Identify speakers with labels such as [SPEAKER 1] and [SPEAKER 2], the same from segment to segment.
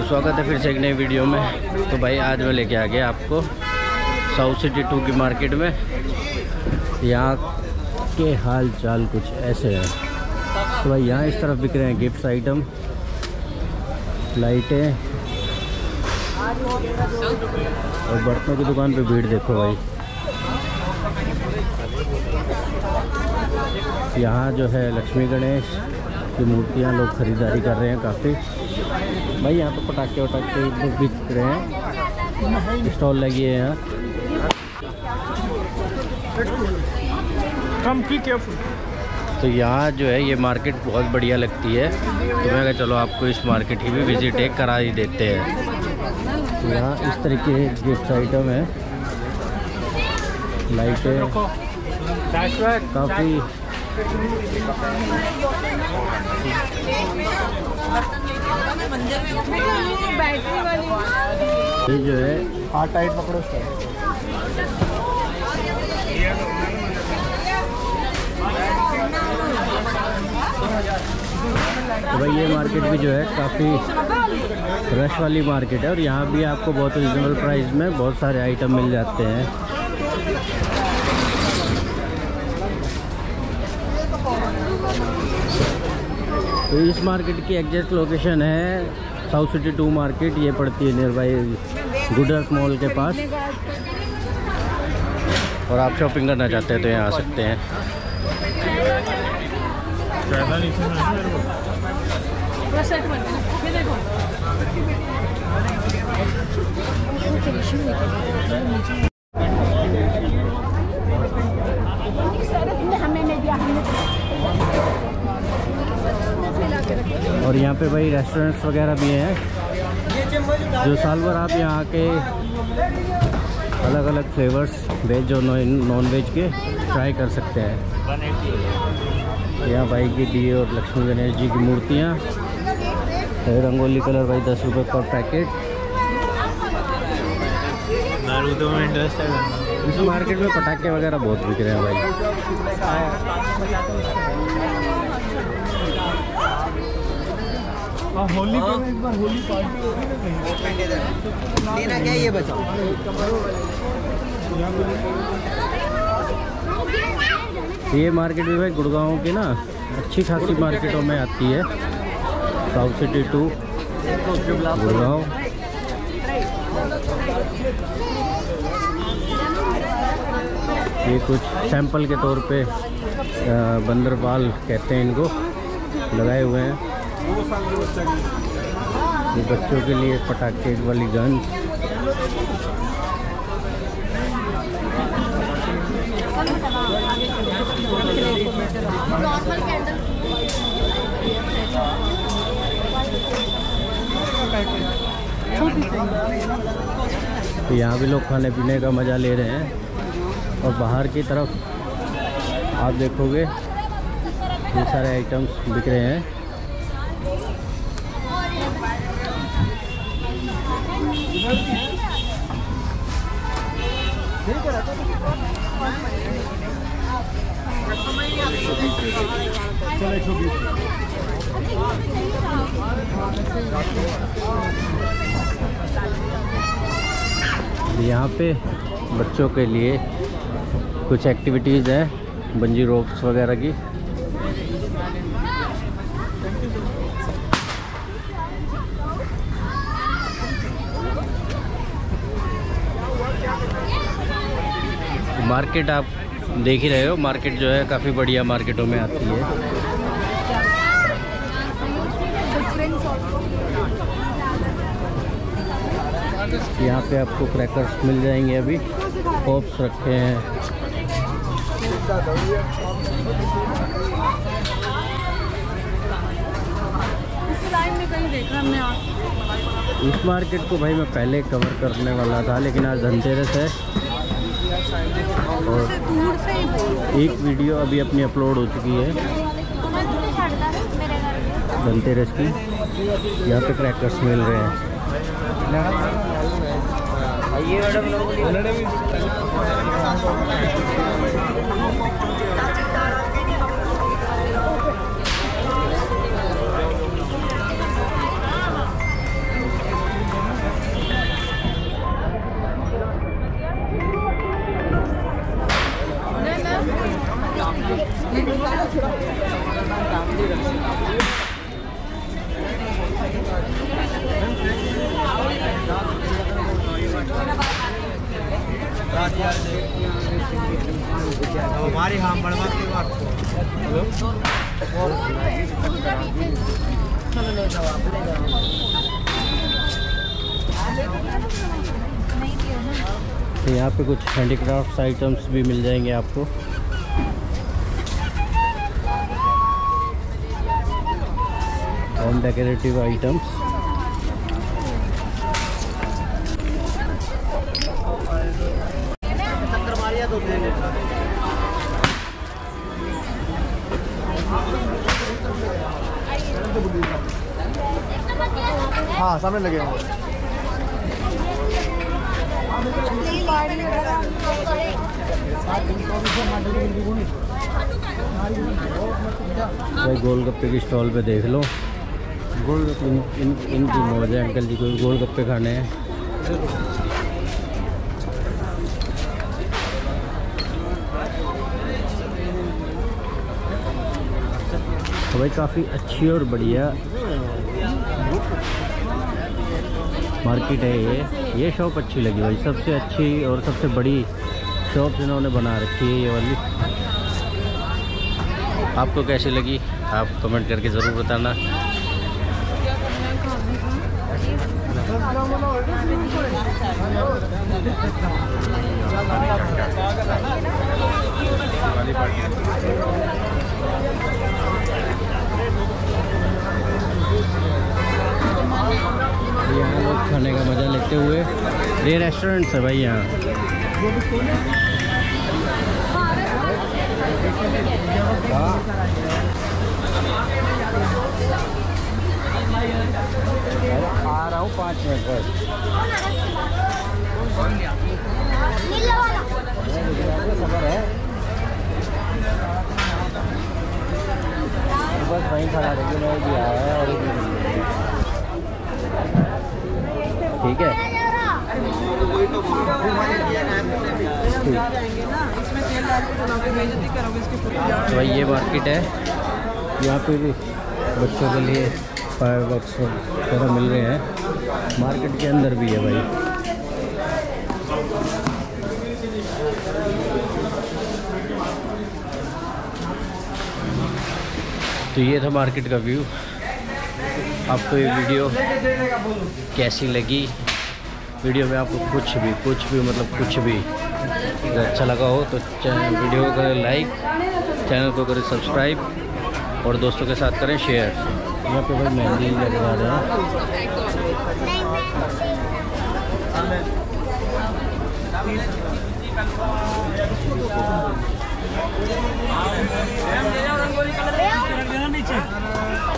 [SPEAKER 1] स्वागत है फिर से एक नई वीडियो में। तो भाई, आज मैं लेके आ गया आपको साउथ सिटी टू की मार्केट में। यहाँ के हाल चाल कुछ ऐसे हैं। तो भाई, यहाँ इस तरफ़ बिक रहे हैं गिफ्ट आइटम लाइटें। और बर्तनों की दुकान पे भीड़ देखो भाई। यहाँ जो है लक्ष्मी गणेश की मूर्तियाँ लोग ख़रीदारी कर रहे हैं काफ़ी। भाई यहाँ पर पटाखे वटाखे भी बिक रहे हैं। स्टॉल लगी है यहाँ। तो यहाँ जो है ये मार्केट बहुत बढ़िया लगती है। तो मैं कहा चलो आपको इस मार्केट की भी विज़िट एक करा ही देते हैं। तो यहाँ इस तरीके के गिफ्ट आइटम है। लाइटें काफ़ी ये जो है
[SPEAKER 2] हाँ टाइट पकड़ो सर
[SPEAKER 1] तो भाई ये मार्केट भी जो है काफ़ी रश वाली मार्केट है और यहाँ भी आपको बहुत रिजनेबल प्राइस में बहुत सारे आइटम मिल जाते हैं। तो इस मार्केट की एग्जैक्ट लोकेशन है साउथ सिटी टू मार्केट, ये पड़ती है नियर बाई गुडर्स मॉल के पास। और आप शॉपिंग करना चाहते हैं तो यहाँ आ सकते हैं
[SPEAKER 3] पूरा सेट बन गया ये देखो
[SPEAKER 1] और यहाँ पे भाई रेस्टोरेंट्स वगैरह भी हैं। जो साल भर आप यहाँ के अलग अलग फ्लेवर्स वेज और नॉन वेज के ट्राई कर सकते हैं। यहाँ भाई की दिए और लक्ष्मी गणेश जी की मूर्तियाँ। रंगोली कलर भाई दस रुपये पर पैकेट इस मार्केट में पटाखे वगैरह बहुत बिक रहे हैं भाई।
[SPEAKER 2] होली पे एक बार होली पार्टी होगी ना कहीं?
[SPEAKER 4] लेना क्या ये बताओ
[SPEAKER 1] ये मार्केट भी भाई गुड़गांव की ना अच्छी खासी मार्केटों में आती है। South City to Gurgaon. ये कुछ सैंपल के तौर पे बंदरपाल कहते हैं इनको लगाए हुए हैं। ये बच्चों के लिए पटाखे वाली गन। तो यहाँ भी लोग खाने पीने का मज़ा ले रहे हैं। और बाहर की तरफ़ आप देखोगे, ये सारे आइटम्स बिक रहे हैं। यहाँ पे बच्चों के लिए कुछ एक्टिविटीज़ हैं बंजी रोप्स वगैरह की। मार्केट आप देख ही रहे हो, मार्केट जो है काफ़ी बढ़िया मार्केटों में आती है। यहाँ पे आपको क्रैकर्स मिल जाएँगे अभी। पॉप्स रखे हैं।
[SPEAKER 3] इस
[SPEAKER 1] मार्केट को भाई मैं पहले कवर करने वाला था, लेकिन आज धनतेरस है। और एक वीडियो अभी अपनी अपलोड हो चुकी है। धनतेरस की। यहाँ पे क्रैकर्स मिल रहे हैं।
[SPEAKER 4] मैडम
[SPEAKER 2] में
[SPEAKER 4] हमारी हम के। आपको
[SPEAKER 1] तो यहाँ पे कुछ हैंडीक्राफ्ट आइटम्स भी मिल जाएँगे आपको। होम डेकोरेटिव आइटम्स
[SPEAKER 2] सामने लगे हैं।
[SPEAKER 1] भाई गोलगप्पे की स्टॉल पे देख लो। गोलगप्पे इन, इन, इनकी मौज है अंकल जी को गोलगप्पे खाने हैं। तो भाई काफ़ी अच्छी और बढ़िया मार्केट है ये। ये शॉप अच्छी लगी भाई। सबसे अच्छी और सबसे बड़ी शॉप इन्होंने बना रखी है ये वाली। आपको कैसी लगी? आप कमेंट करके ज़रूर बताना। यहाँ खाने का मज़ा लेते हुए। ये रेस्टोरेंट है भाई यहाँ। आ रहा हूँ पाँच मिनट बस बस वहीं खड़ा रहिए मैं भी आया है और एक ठीक है। तो भाई ये मार्केट है। यहाँ पे भी बच्चों के लिए फायर वर्क्स वगैरह मिल रहे हैं। मार्केट के अंदर भी है भाई। तो ये था मार्केट का व्यू आपको ये वीडियो कैसी लगी? वीडियो में आपको कुछ भी कुछ भी मतलब कुछ भी अगर अच्छा लगा हो तो चैनल वीडियो को करें लाइक, चैनल को करें सब्सक्राइब और दोस्तों के साथ करें शेयर। यहाँ पे भाई मेहंदी लगवा रहे हैं।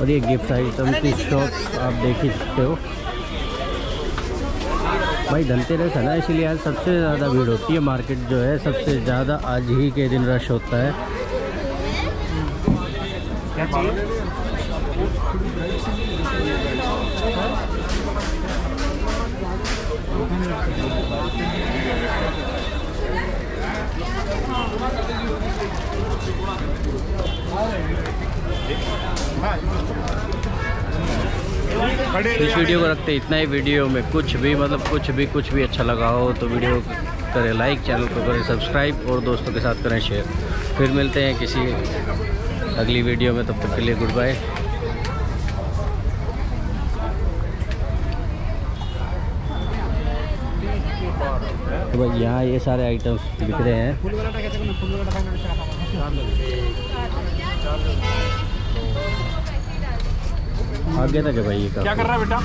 [SPEAKER 1] और ये गिफ्ट आइटम की शॉप आप देख ही सकते हो। भाई धनतेरस है ना, इसीलिए आज सबसे ज़्यादा भीड़ होती है मार्केट जो है, सबसे ज़्यादा आज ही के दिन रश होता है। इस वीडियो को रखते इतना ही वीडियो में कुछ भी मतलब कुछ भी कुछ भी अच्छा लगा हो तो वीडियो करें लाइक चैनल को करें सब्सक्राइब और दोस्तों के साथ करें शेयर फिर मिलते हैं किसी अगली वीडियो में तब तक के लिए गुड बाय तो भाई यहाँ ये सारे आइटम्स बिक रहे हैं। आगे तक जब भाई ये
[SPEAKER 2] क्या कर रहा है बेटा?